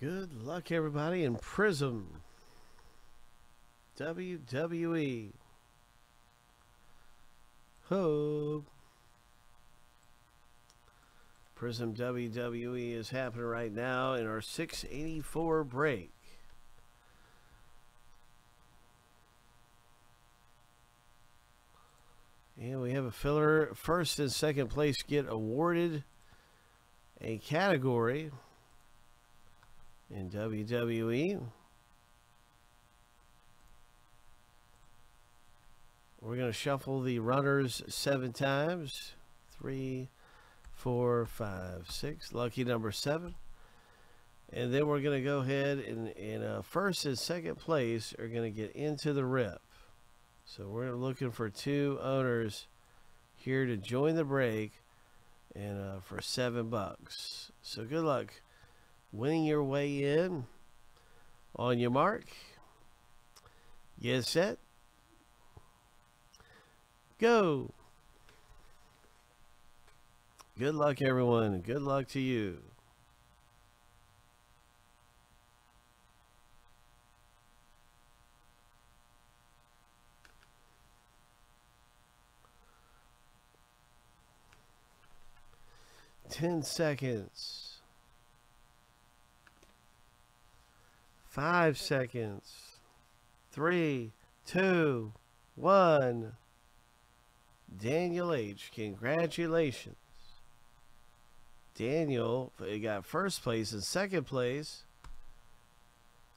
Good luck, everybody, in Prizm. WWE. Ho. Prizm WWE is happening right now in our 684 break. And we have a filler. First and second place get awarded a category in WWE. We're going to shuffle the runners seven times. Three, four, five, six. Lucky number seven. And then we're going to go ahead and, in uh, first and second place are going to get into the rip. So we're looking for two owners here to join the break and uh, for seven bucks. So good luck winning your way in. On your mark, get set, go. Good luck, everyone. Good luck to you. Ten seconds. Five seconds. Three, two, one. Daniel H. Congratulations. Daniel got first place and second place.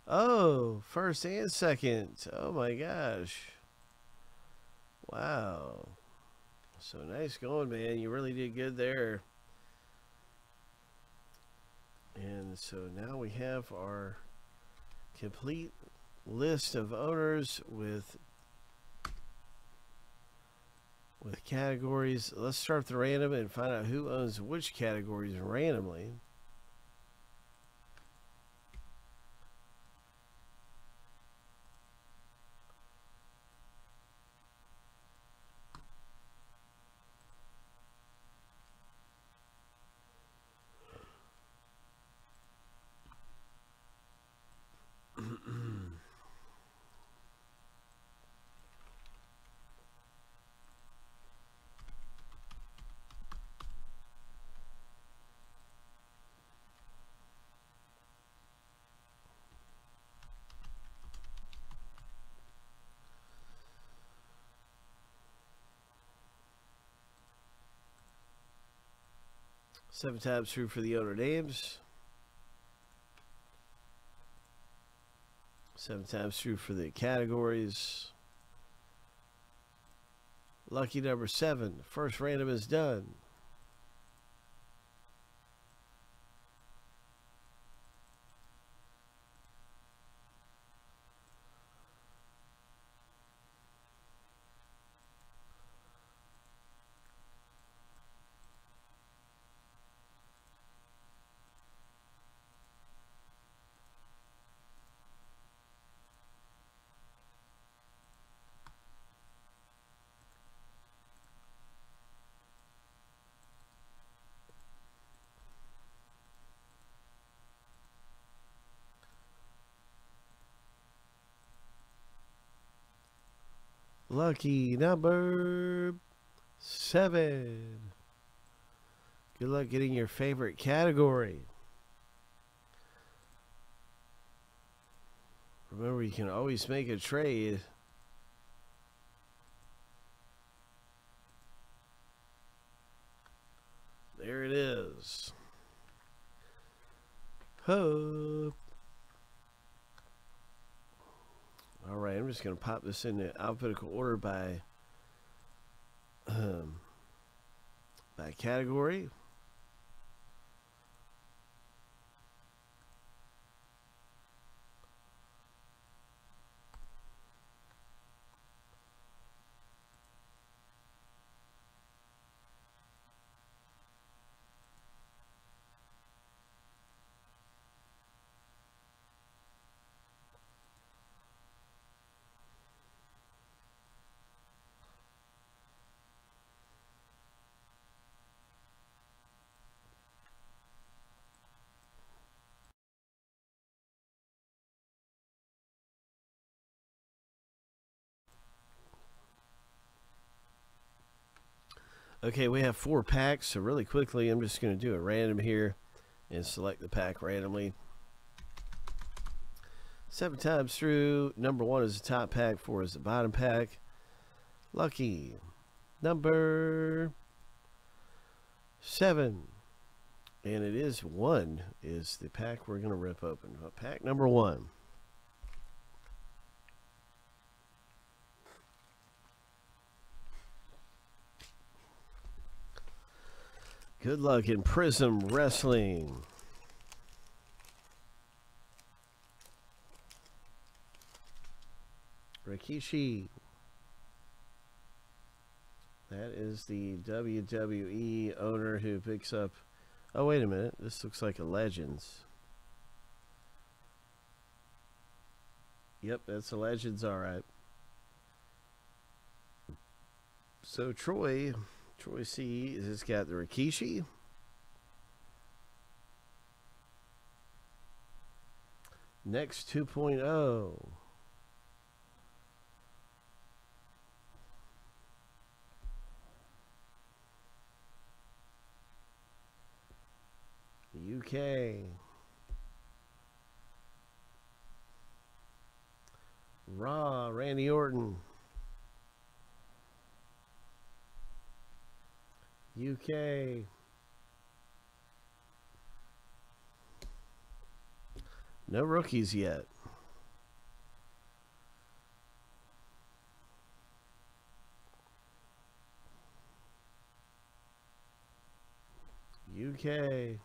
Oh, first and second. Oh my gosh. Wow. So nice going, man. You really did good there. And so now we have our complete list of owners with with categories. Let's start the random and find out who owns which categories randomly. Seven times through for the owner names. Seven times through for the categories. Lucky number seven. First random is done. Lucky number seven. Good luck getting your favorite category. Remember, you can always make a trade. There it is. Hope. All right, I'm just going to pop this in the alphabetical order by um, by category. Okay, we have four packs, so really quickly, I'm just going to do a random here and select the pack randomly. Seven times through. Number one is the top pack, four is the bottom pack. Lucky number seven. And it is one is the pack we're going to rip open. Pack number one. Good luck in Prizm Wrestling. Rikishi. That is the WWE owner who picks up. Oh, wait a minute. This looks like a Legends. Yep, that's a Legends, all right. So, Troy Troy C has got the Rikishi. Next 2.0. UK. Raw, Randy Orton. UK. No rookies yet. UK.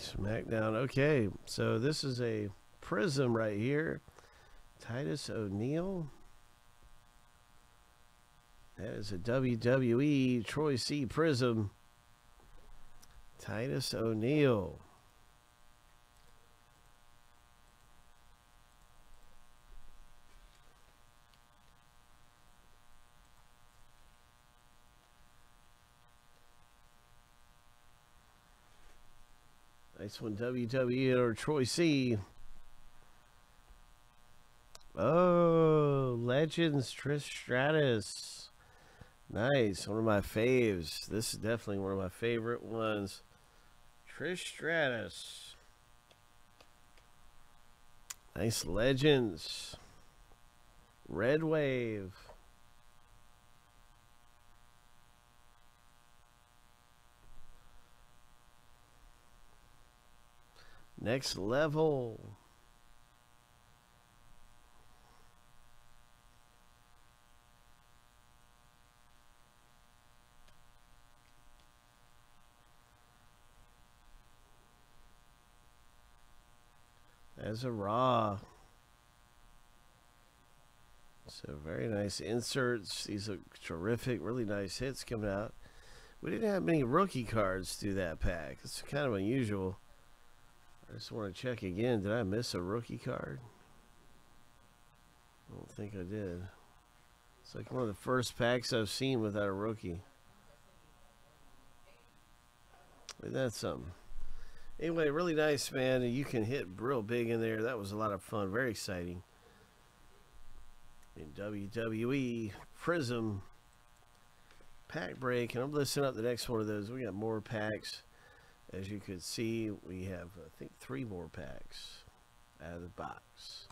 SmackDown. Okay, so this is a prism right here. Titus O'Neil. That is a WWE Troy C. Prizm. Titus O'Neil. Nice one, WWE or Troy C. Oh, Legends Trish Stratus. Nice. One of my faves. This is definitely one of my favorite ones. Trish Stratus. Nice Legends. Red Wave. Next level. As a raw. So very nice inserts. These look terrific. Really nice hits coming out. We didn't have many rookie cards through that pack. It's kind of unusual. I just want to check again. Did I miss a rookie card? I don't think I did. It's like one of the first packs I've seen without a rookie. That's something. Anyway, really nice, man. You can hit real big in there. That was a lot of fun. Very exciting. In WWE Prizm pack break. And I'm listening up the next one of those. We got more packs. As you can see, we have, I think, three more packs out of the box.